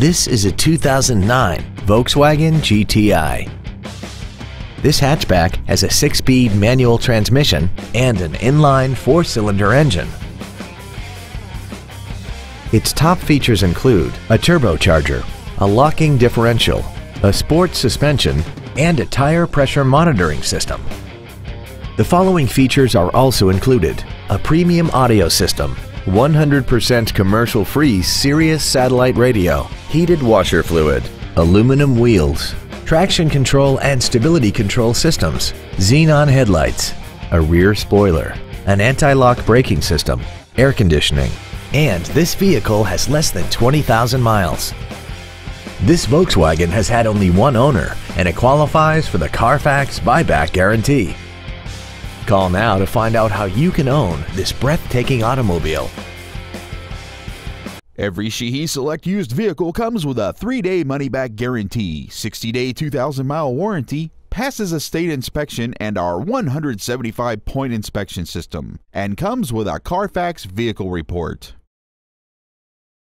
This is a 2009 Volkswagen GTI. This hatchback has a six-speed manual transmission and an inline four-cylinder engine. Its top features include a turbocharger, a locking differential, a sports suspension, and a tire pressure monitoring system. The following features are also included. A premium audio system, 100% commercial-free Sirius satellite radio, heated washer fluid, aluminum wheels, traction control and stability control systems, xenon headlights, a rear spoiler, an anti-lock braking system, air conditioning, and this vehicle has less than 20,000 miles. This Volkswagen has had only one owner and it qualifies for the Carfax buyback guarantee. Call now to find out how you can own this breathtaking automobile. Every Sheehy Select used vehicle comes with a 3-day money-back guarantee, 60-day 2,000-mile warranty, passes a state inspection and our 175-point inspection system, and comes with a Carfax vehicle report.